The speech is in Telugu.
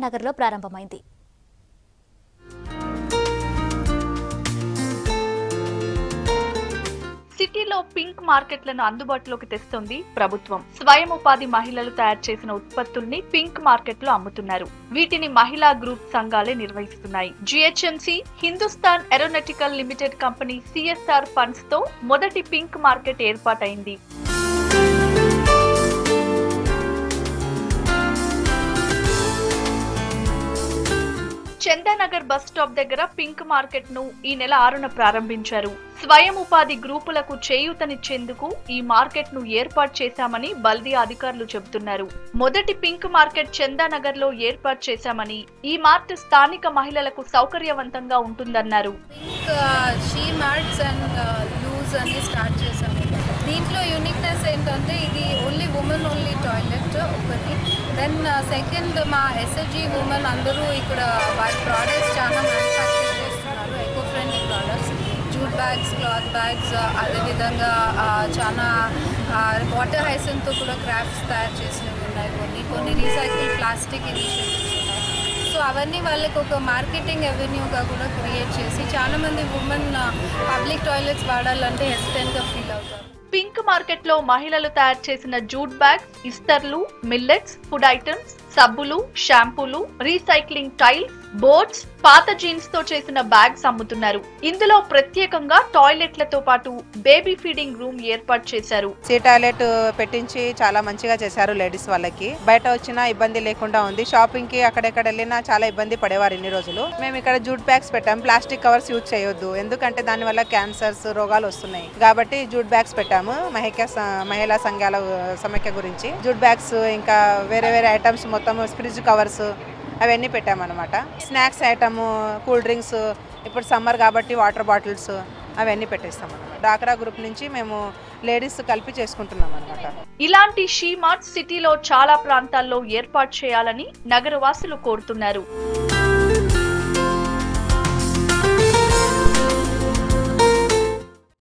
నగర్లో ప్రారంభమైంది. సిటీలో పింక్ మార్కెట్లను అందుబాటులోకి తెస్తోంది ప్రభుత్వం. స్వయం ఉపాధి మహిళలు తయారు చేసిన ఉత్పత్తుల్ని పింక్ మార్కెట్లో అమ్ముతున్నారు. వీటిని మహిళా గ్రూప్ సంఘాలే నిర్వహిస్తున్నాయి. GHMC Hindustan aeronautical limited company CSR ఫండ్స్తో మొదటి పింక్ మార్కెట్ ఏర్పాటైంది. చందానగర్ బస్ స్టాప్ దగ్గర పింక్ మార్కెట్ను ఈ నెల ఆరున ప్రారంభించారు. స్వయం ఉపాధి గ్రూపులకు చేయూతనిచ్చేందుకు ఈ మార్కెట్ను ఏర్పాటు చేశామని బల్దీ అధికారులు చెబుతున్నారు. మొదటి పింక్ మార్కెట్ చందానగర్లో ఏర్పాటు చేశామని ఈ మార్ట్ స్థానిక మహిళలకు సౌకర్యవంతంగా ఉంటుందన్నారు. షీ అండ్ లూజ్ అని స్టార్ట్ దీంట్లో యూనిక్నెస్ ఏంటంటే ఇది ఓన్లీ ఉమెన్ ఓన్లీ టాయిలెట్ ఒకటి. దెన్ సెకండ్ uh, మా ఎస్ఎస్జి ఉమెన్ అందరూ ఇక్కడ వాటి ప్రోడక్ట్స్ చాలా మ్యానుఫ్యాక్చర్ చేస్తున్నారు. Eco friendly products jute bags cloth bags అదేవిధంగా చాలా వాటర్ హైసన్తో కూడా క్రాఫ్ట్స్ తయారు చేసినవి ఉన్నాయి. కొన్ని కొన్ని రీసైకిల్ ప్లాస్టిక్ ఇనిషియేటివ్స్ ఉన్నాయి. సో అవన్నీ వాళ్ళకి ఒక మార్కెటింగ్ ఎవెన్యూగా కూడా క్రియేట్ చేసి చాలా మంది ఉమెన్ పబ్లిక్ టాయిలెట్స్ వాడాలంటే హెసిటెంట్గా ఫీల్ అవుతారు. పింక్ మార్కెట్లో మహిళలు తయారు చేసిన జూట్ బ్యాగ్స్ ఇస్తర్లు మిల్లెట్స్ ఫుడ్ ఐటమ్స్ సబ్బులు షాంపూలు రీసైక్లింగ్ టైల్స్ బోట్స్ పాత జీన్స్తో చేసిన బ్యాగ్స్ అమ్ముతున్నారు. ఇందులో ప్రత్యేకంగా టాయిలెట్లతో పాటు బేబీ ఫీడింగ్ రూమ్ ఏర్పాటు చేశారు. సీ టాయిలెట్ పెట్టించి చాలా మంచిగా చేశారు లేడీస్ వాళ్ళకి. బయట వచ్చినా ఇబ్బంది లేకుండా ఉంది. షాపింగ్కి అక్కడెక్కడ వెళ్ళినా చాలా ఇబ్బంది పడేవారు ఇన్ని రోజులు. మేము ఇక్కడ జూట్ బ్యాగ్స్ పెట్టాం. ప్లాస్టిక్ కవర్స్ యూజ్ చేయొద్దు. ఎందుకంటే దాని వల్ల క్యాన్సర్స్ రోగాలు వస్తున్నాయి. కాబట్టి జూట్ బ్యాగ్స్ పెట్టాము. మహిళ మహిళా సంఘాల సమైక్య గురించి. జూట్ బ్యాగ్స్ ఇంకా వేరే వేరే ఐటమ్స్ మొత్తం ఫ్రిడ్జ్ కవర్స్ అవన్నీ పెట్టామన్నమాట. స్నాక్స్ ఐటమ్ కూల్ డ్రింక్స్ ఇప్పుడు సమ్మర్ కాబట్టి వాటర్ బాటిల్స్ అవన్నీ పెట్టేస్తాం అనమాట డాక్రా గ్రూప్ నుంచి మేము లేడీస్ కలిపి చేసుకుంటున్నాం అనమాట ఇలాంటి షీ మార్ట్ సిటీలో చాలా ప్రాంతాల్లో ఏర్పాటు చేయాలని నగరవాసులు కోరుతున్నారు.